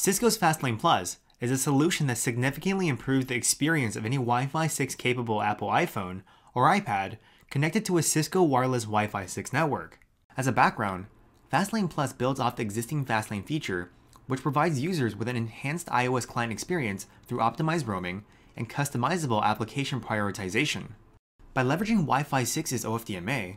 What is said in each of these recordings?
Cisco's Fastlane Plus is a solution that significantly improves the experience of any Wi-Fi 6 capable Apple iPhone or iPad connected to a Cisco wireless Wi-Fi 6 network. As a background, Fastlane Plus builds off the existing Fastlane feature, which provides users with an enhanced iOS client experience through optimized roaming and customizable application prioritization. By leveraging Wi-Fi 6's OFDMA,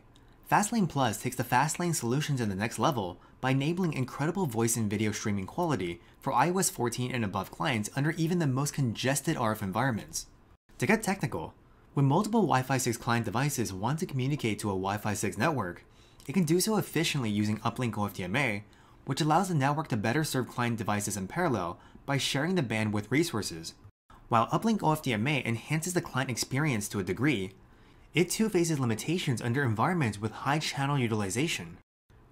Fastlane Plus takes the Fastlane solution to the next level by enabling incredible voice and video streaming quality for iOS 14 and above clients under even the most congested RF environments. To get technical, when multiple Wi-Fi 6 client devices want to communicate to a Wi-Fi 6 network, it can do so efficiently using Uplink OFDMA, which allows the network to better serve client devices in parallel by sharing the bandwidth resources. While Uplink OFDMA enhances the client experience to a degree, it too faces limitations under environments with high channel utilization.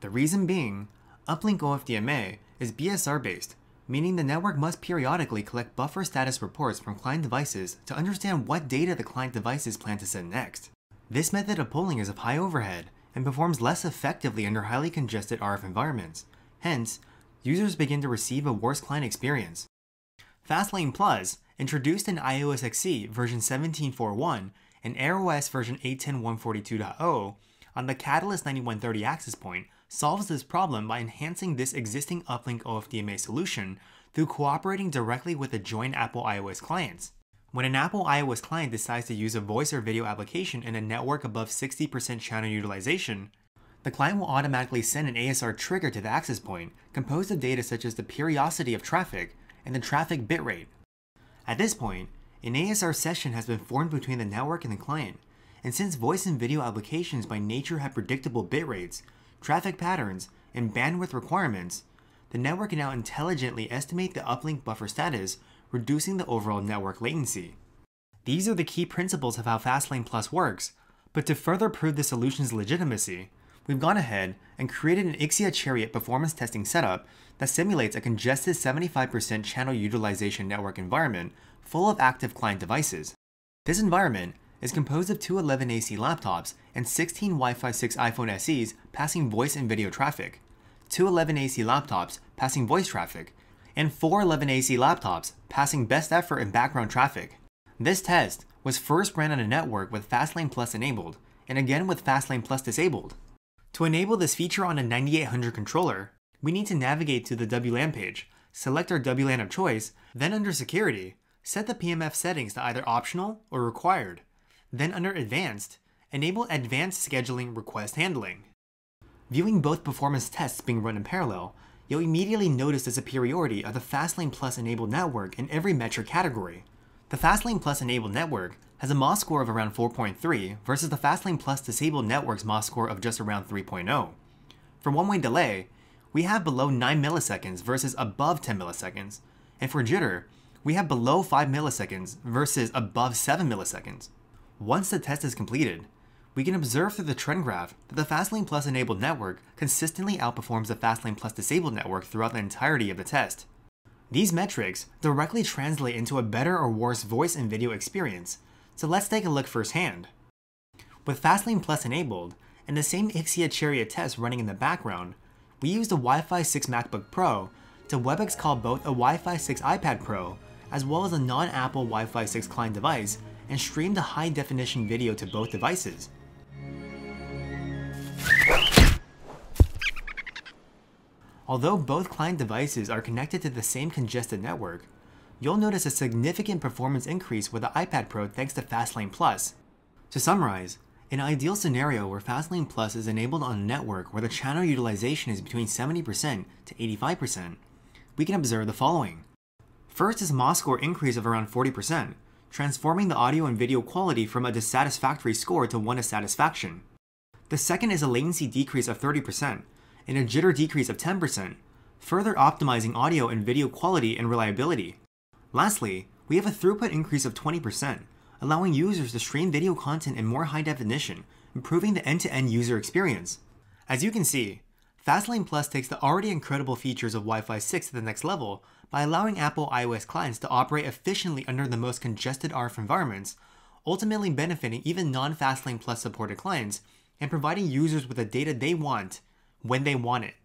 The reason being, Uplink OFDMA is BSR based, meaning the network must periodically collect buffer status reports from client devices to understand what data the client devices plan to send next. This method of polling is of high overhead and performs less effectively under highly congested RF environments. Hence, users begin to receive a worse client experience. Fastlane Plus, introduced in iOS XE version 17.4.1 and AireOS version 8.10.142.0 on the Catalyst 9130 access point solves this problem by enhancing this existing uplink OFDMA solution through cooperating directly with the joint Apple iOS clients. When an Apple iOS client decides to use a voice or video application in a network above 60% channel utilization, the client will automatically send an ASR trigger to the access point composed of data such as the periodicity of traffic and the traffic bitrate. At this point, an ASR session has been formed between the network and the client, and since voice and video applications by nature have predictable bit rates, traffic patterns, and bandwidth requirements, the network can now intelligently estimate the uplink buffer status, reducing the overall network latency. These are the key principles of how Fastlane Plus works, but to further prove the solution's legitimacy, we've gone ahead and created an Ixia Chariot performance testing setup that simulates a congested 75% channel utilization network environment full of active client devices. This environment is composed of two 11AC laptops and 16 Wi-Fi 6 iPhone SEs passing voice and video traffic, two 11AC laptops passing voice traffic, and four 11AC laptops passing best effort and background traffic. This test was first ran on a network with Fastlane Plus enabled, and again with Fastlane Plus disabled. To enable this feature on a 9800 controller, we need to navigate to the WLAN page, select our WLAN of choice, then under Security, set the PMF settings to either optional or required. Then under Advanced, enable Advanced Scheduling Request Handling. Viewing both performance tests being run in parallel, you'll immediately notice the superiority of the Fastlane Plus enabled network in every metric category. The Fastlane Plus enabled network has a MOS score of around 4.3 versus the Fastlane Plus disabled network's MOS score of just around 3.0. For one-way delay, we have below 9 milliseconds versus above 10 milliseconds, and for jitter, we have below 5 milliseconds versus above 7 milliseconds. Once the test is completed, we can observe through the trend graph that the Fastlane Plus enabled network consistently outperforms the Fastlane Plus disabled network throughout the entirety of the test. These metrics directly translate into a better or worse voice and video experience, so let's take a look firsthand. With Fastlane Plus enabled, and the same Ixia Chariot test running in the background, we used a Wi-Fi 6 MacBook Pro to WebEx call both a Wi-Fi 6 iPad Pro as well as a non-Apple Wi-Fi 6 client device and streamed a high-definition video to both devices. Although both client devices are connected to the same congested network, you'll notice a significant performance increase with the iPad Pro thanks to Fastlane Plus. To summarize, an ideal scenario where Fastlane Plus is enabled on a network where the channel utilization is between 70% to 85%, we can observe the following. First is a MOS score increase of around 40%, transforming the audio and video quality from a dissatisfactory score to one of satisfaction. The second is a latency decrease of 30% and a jitter decrease of 10%, further optimizing audio and video quality and reliability. Lastly, we have a throughput increase of 20%, allowing users to stream video content in more high definition, improving the end-to-end user experience. As you can see, Fastlane Plus takes the already incredible features of Wi-Fi 6 to the next level by allowing Apple iOS clients to operate efficiently under the most congested RF environments, ultimately benefiting even non-Fastlane Plus supported clients and providing users with the data they want when they want it.